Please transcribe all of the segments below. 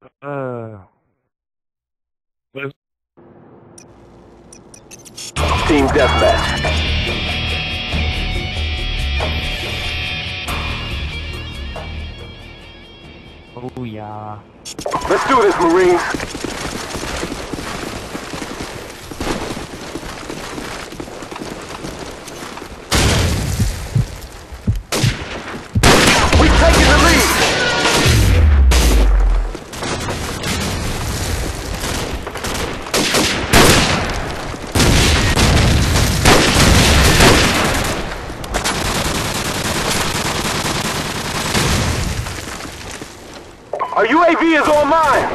Uh. Team Deathmatch. oh yeah. Let's do this, Marines. UAV is on mine.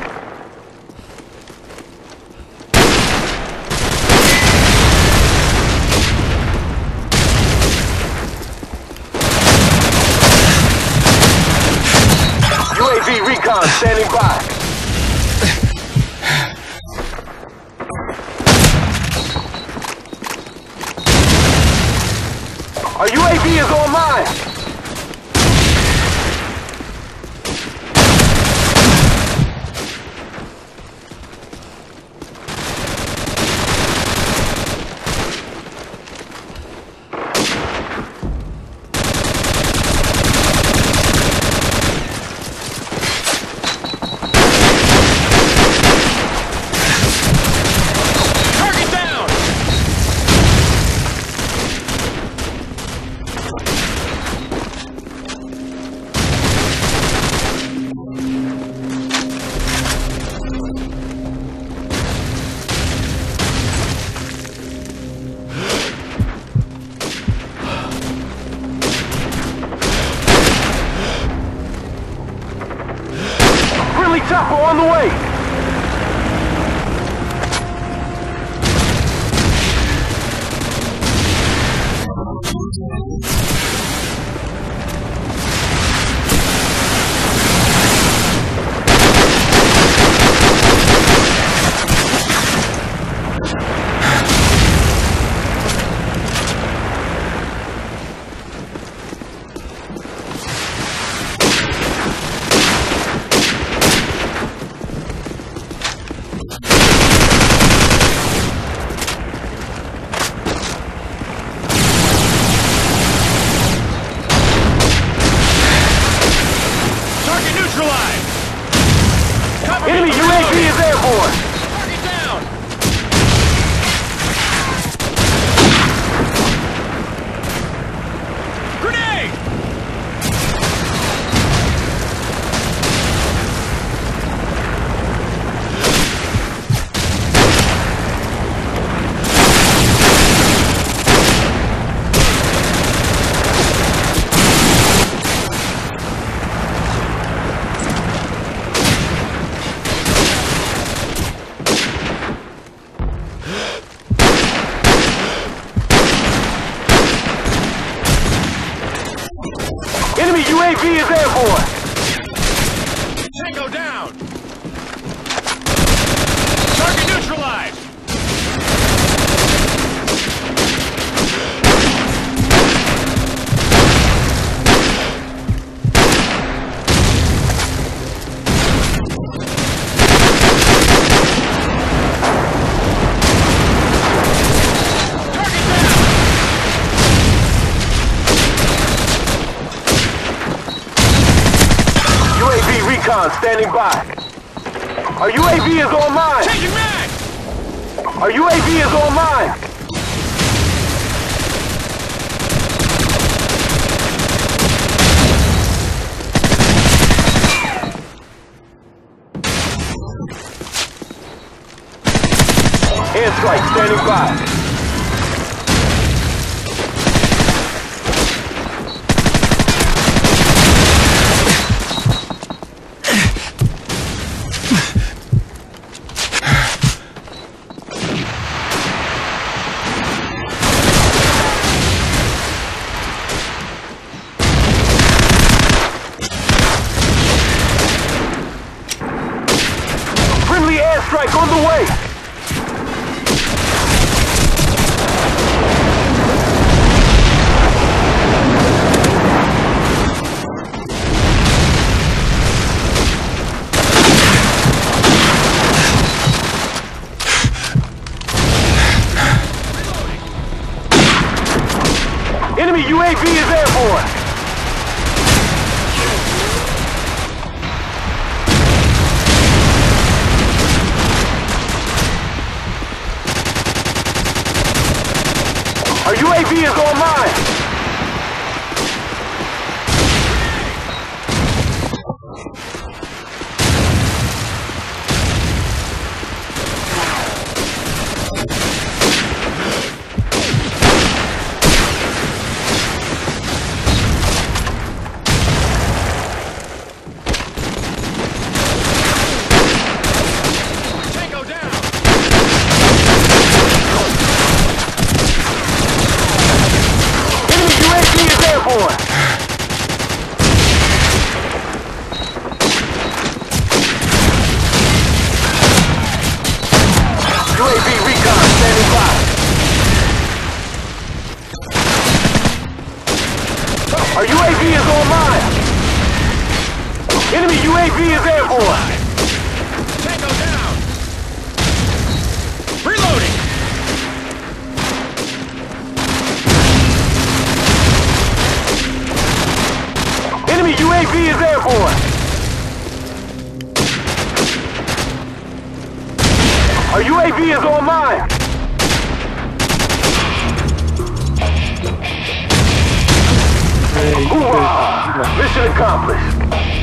UAV recon standing by. Our UAV is on mine. Chopper on the way. Vida é! UAV is airborne. Standing by. Our UAV is on mine. Changing mag! Our UAV is on mine. Airstrike standing by. strike on the way! Enemy UAV is airborne! Our UAV is online. Tango down! Enemy UAV is airborne. UAV recon standing by. Our UAV is online. Enemy UAV is airborne. Tango down! Reloading! Enemy UAV is airborne. Our UAV is online. Hoorah! Mission accomplished.